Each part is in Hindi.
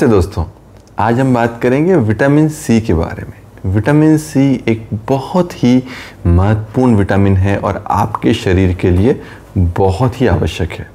से दोस्तों, आज हम बात करेंगे विटामिन सी के बारे में। विटामिन सी एक बहुत ही महत्वपूर्ण विटामिन है और आपके शरीर के लिए बहुत ही आवश्यक है।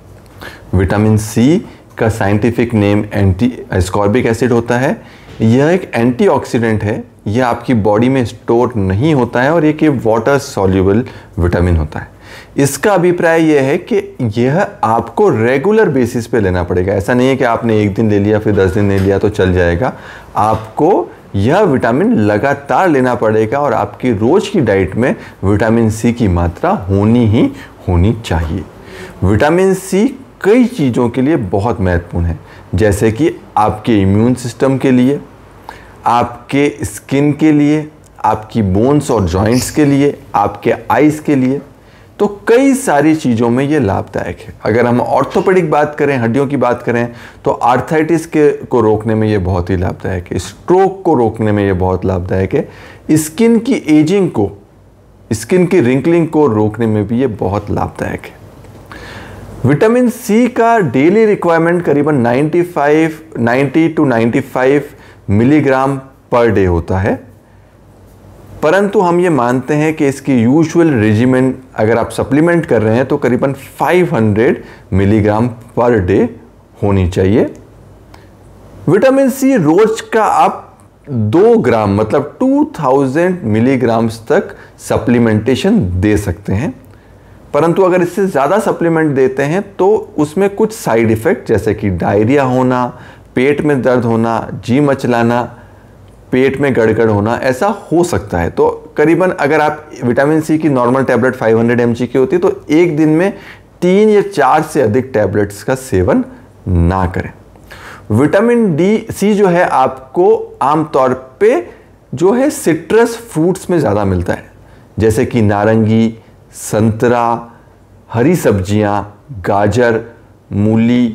विटामिन सी का scientific name anti ascorbic acid होता है। यह एक एंटीऑक्सीडेंट है, यह आपकी बॉडी में स्टोर नहीं होता है और एक वाटर सॉल्यूबल विटामिन होता है। इसका अभिप्राय यह है कि यह आपको रेगुलर बेसिस पे लेना पड़ेगा। ऐसा नहीं है कि आपने एक दिन ले लिया, फिर दस दिन ले लिया तो चल जाएगा। आपको यह विटामिन लगातार लेना पड़ेगा और आपकी रोज की डाइट में विटामिन सी की मात्रा होनी ही होनी चाहिए। विटामिन सी कई चीज़ों के लिए बहुत महत्वपूर्ण है। जैसे कि आपके इम्यून सिस्टम के लिए, आपके स्किन के लिए, आपकी बोन्स और जॉइंट्स के लिए, आपके आइज़ के लिए। तो कई सारी चीज़ों में ये लाभदायक है। अगर हम ऑर्थोपेडिक बात करें, हड्डियों की बात करें तो आर्थराइटिस के, को रोकने में ये बहुत ही लाभदायक है। स्ट्रोक को रोकने में ये बहुत लाभदायक है। स्किन की एजिंग को, स्किन की रिंकलिंग को रोकने में भी ये बहुत लाभदायक है। विटामिन सी का डेली रिक्वायरमेंट करीबन 95 90 टू 95 मिलीग्राम पर डे होता है। परंतु हम ये मानते हैं कि इसकी यूजुअल रेजिमेंट अगर आप सप्लीमेंट कर रहे हैं तो करीबन 500 मिलीग्राम पर डे होनी चाहिए। विटामिन सी रोज का आप दो ग्राम मतलब 2000 मिलीग्राम्स तक सप्लीमेंटेशन दे सकते हैं। परंतु अगर इससे ज़्यादा सप्लीमेंट देते हैं तो उसमें कुछ साइड इफ़ेक्ट जैसे कि डायरिया होना, पेट में दर्द होना, जी मचलाना पेट में गड़गड़ होना ऐसा हो सकता है। तो करीबन अगर आप विटामिन सी की नॉर्मल टैबलेट 500 हंड्रेड की होती है तो एक दिन में तीन या चार से अधिक टैबलेट्स का सेवन ना करें। विटामिन डी सी जो है आपको आमतौर पे जो है सिट्रस फ्रूट्स में ज़्यादा मिलता है। जैसे कि नारंगी संतरा हरी सब्ज़ियाँ, गाजर मूली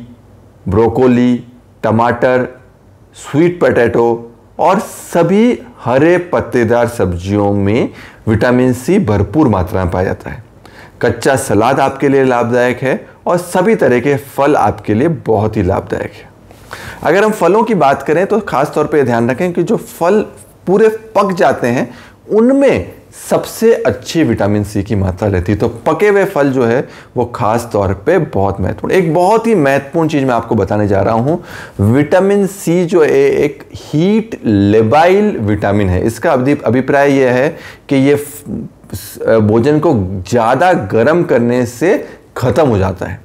ब्रोकोली टमाटर स्वीट पोटैटो और सभी हरे पत्तेदार सब्जियों में विटामिन सी भरपूर मात्रा में पाया जाता है। कच्चा सलाद आपके लिए लाभदायक है और सभी तरह के फल आपके लिए बहुत ही लाभदायक है। अगर हम फलों की बात करें तो खास तौर पे ध्यान रखें कि जो फल पूरे पक जाते हैं, उनमें सबसे अच्छी विटामिन सी की मात्रा रहती है। तो पके हुए फल जो है, वो खास तौर पे बहुत महत्वपूर्ण। एक बहुत ही महत्वपूर्ण चीज़ मैं आपको बताने जा रहा हूँ, विटामिन सी जो है, एक हीट लेबाइल विटामिन है। इसका अभिप्राय यह है कि ये भोजन को ज़्यादा गर्म करने से ख़त्म हो जाता है।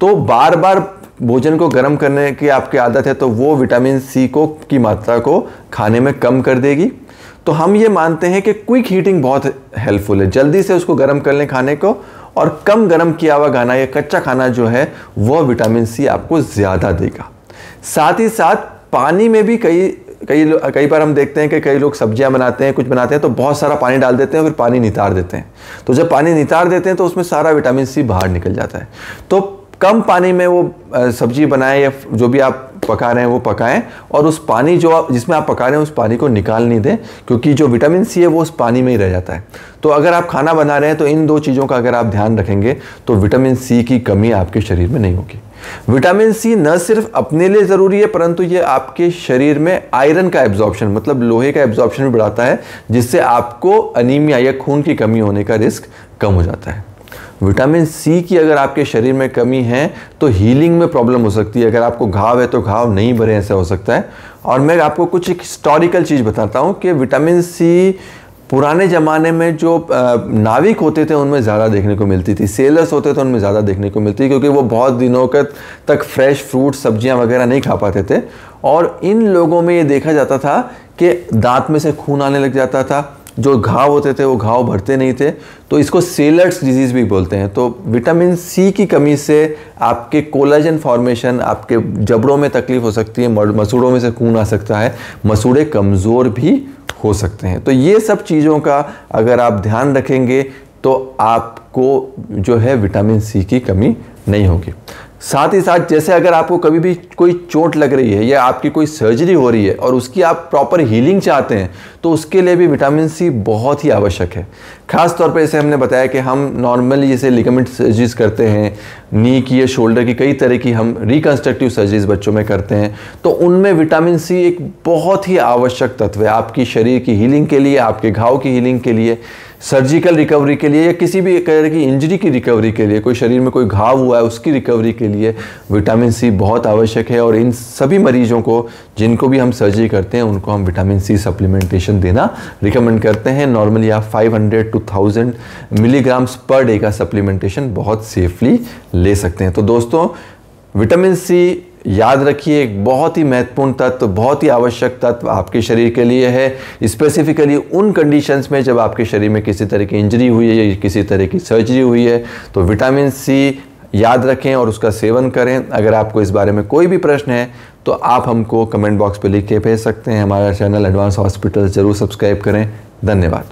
तो बार बार भोजन को गर्म करने की आपकी आदत है तो वो विटामिन सी को, की मात्रा को खाने में कम कर देगी। तो हम ये मानते हैं कि क्विक हीटिंग बहुत हेल्पफुल है। जल्दी से उसको गर्म कर लें खाने को और कम गर्म किया हुआ खाना या कच्चा खाना जो है वह विटामिन सी आपको ज़्यादा देगा। साथ ही साथ पानी में भी कई कई कई बार हम देखते हैं कि कई लोग सब्ज़ियाँ बनाते हैं, कुछ बनाते हैं तो बहुत सारा पानी डाल देते हैं फिर पानी नितार देते हैं। तो जब पानी नितार देते हैं तो उसमें सारा विटामिन सी बाहर निकल जाता है। तो कम पानी में वो सब्ज़ी बनाएँ या जो भी आप पका रहे हैं वो पकाएँ और उस पानी जो आप, जिसमें आप पका रहे हैं उस पानी को निकाल नहीं दें क्योंकि जो विटामिन सी है वो उस पानी में ही रह जाता है। तो अगर आप खाना बना रहे हैं तो इन दो चीज़ों का अगर आप ध्यान रखेंगे तो विटामिन सी की कमी आपके शरीर में नहीं होगी। विटामिन सी न सिर्फ़ अपने लिए ज़रूरी है, परंतु ये आपके शरीर में आयरन का एब्जॉर्प्शन मतलब लोहे का एब्जॉर्प्शन भी बढ़ाता है, जिससे आपको अनीमिया या खून की कमी होने का रिस्क कम हो जाता है। विटामिन सी की अगर आपके शरीर में कमी है तो हीलिंग में प्रॉब्लम हो सकती है। अगर आपको घाव है तो घाव नहीं भरे, ऐसा हो सकता है। और मैं आपको कुछ एक हिस्टोरिकल चीज़ बताता हूँ कि विटामिन सी पुराने ज़माने में जो नाविक होते थे, उनमें ज़्यादा देखने को मिलती थी। सेलर्स होते थे, उनमें ज़्यादा देखने को मिलती क्योंकि वो बहुत दिनों तक फ्रेश फ्रूट सब्ज़ियाँ वगैरह नहीं खा पाते थे। और इन लोगों में ये देखा जाता था कि दांत में से खून आने लग जाता था जो घाव होते थे, वो घाव भरते नहीं थे। तो इसको सेलर्स डिज़ीज़ भी बोलते हैं। तो विटामिन सी की कमी से आपके कोलाजन फॉर्मेशन आपके जबड़ों में तकलीफ़ हो सकती है मसूड़ों में से खून आ सकता है, मसूड़े कमज़ोर भी हो सकते हैं। तो ये सब चीज़ों का अगर आप ध्यान रखेंगे तो आपको जो है विटामिन सी की कमी नहीं होगी। साथ ही साथ जैसे अगर आपको कभी भी कोई चोट लग रही है या आपकी कोई सर्जरी हो रही है और उसकी आप प्रॉपर हीलिंग चाहते हैं तो उसके लिए भी विटामिन सी बहुत ही आवश्यक है। खास तौर पे जैसे हमने बताया कि हम नॉर्मली जैसे लिगामेंट सर्जरीज करते हैं नी की या शोल्डर की कई तरह की हम रिकन्स्ट्रक्टिव सर्जरीज बच्चों में करते हैं तो उनमें विटामिन सी एक बहुत ही आवश्यक तत्व है आपकी शरीर की हीलिंग के लिए, आपके घाव की हीलिंग के लिए। सर्जिकल रिकवरी के लिए या किसी भी तरह की इंजरी की रिकवरी के लिए, कोई शरीर में कोई घाव हुआ है, उसकी रिकवरी के लिए विटामिन सी बहुत आवश्यक है और इन सभी मरीजों को जिनको भी हम सर्जरी करते हैं, उनको हम विटामिन सी सप्लीमेंटेशन देना रिकमेंड करते हैं। नॉर्मली आप 500 टू 1000 मिलीग्राम्स पर डे का सप्लीमेंटेशन बहुत सेफली ले सकते हैं। तो दोस्तों विटामिन सी याद रखिए, एक बहुत ही महत्वपूर्ण तत्व, बहुत ही आवश्यक तत्व आपके शरीर के लिए है। स्पेसिफिकली उन कंडीशंस में जब आपके शरीर में किसी तरह की इंजरी हुई है या किसी तरह की सर्जरी हुई है तो विटामिन सी याद रखें और उसका सेवन करें। अगर आपको इस बारे में कोई भी प्रश्न है तो आप हमको कमेंट बॉक्स पर लिख के भेज सकते हैं। हमारा चैनल एडवांस हॉस्पिटल ज़रूर सब्सक्राइब करें। धन्यवाद.